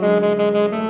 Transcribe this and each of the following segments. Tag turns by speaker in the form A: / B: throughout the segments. A: Müzik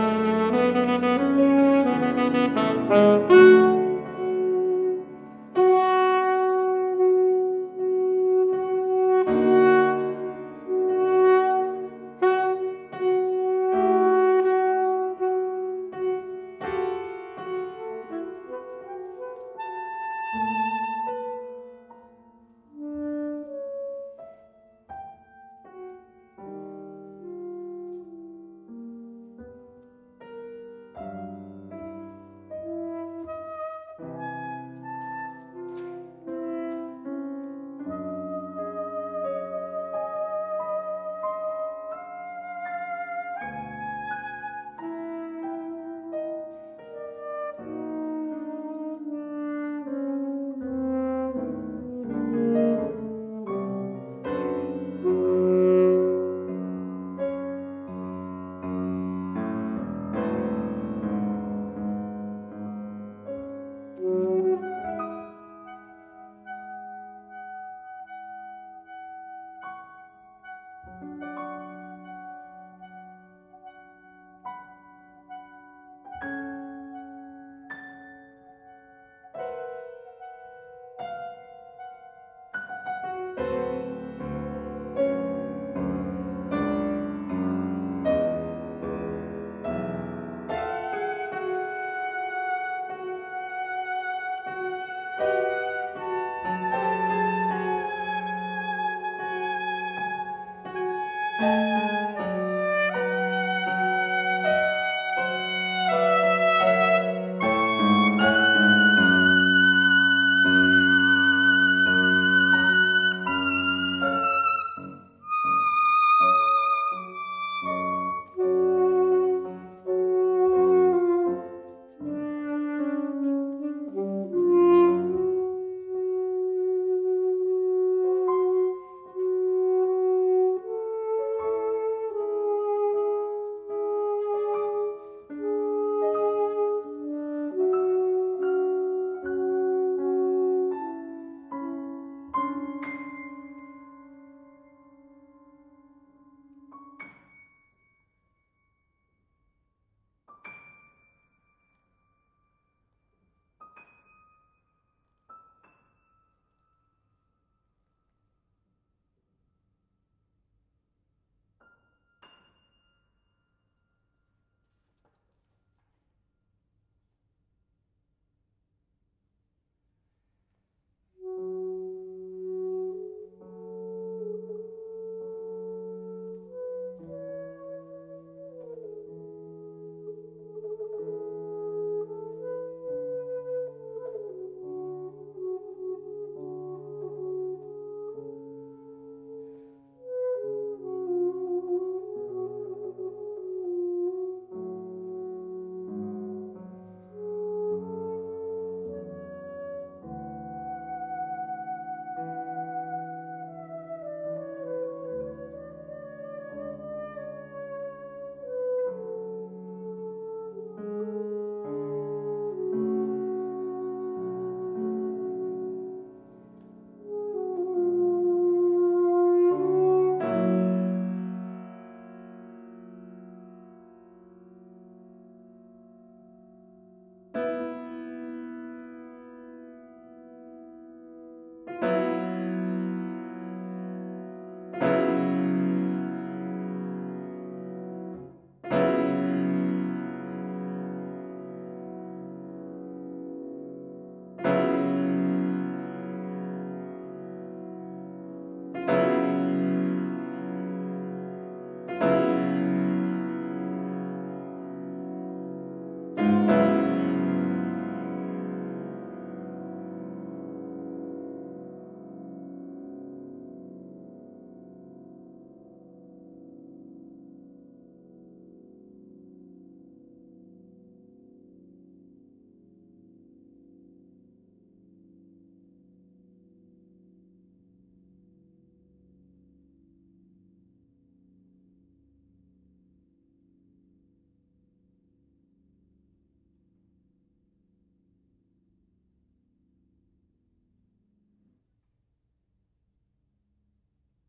A: Thank you.